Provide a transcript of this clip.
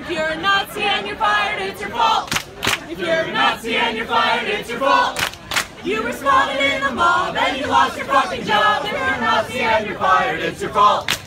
If you're a Nazi and you're fired, it's your fault. If you're a Nazi and you're fired, it's your fault. You were spotted in the mob and you lost your fucking job. If you're a Nazi and you're fired, it's your fault.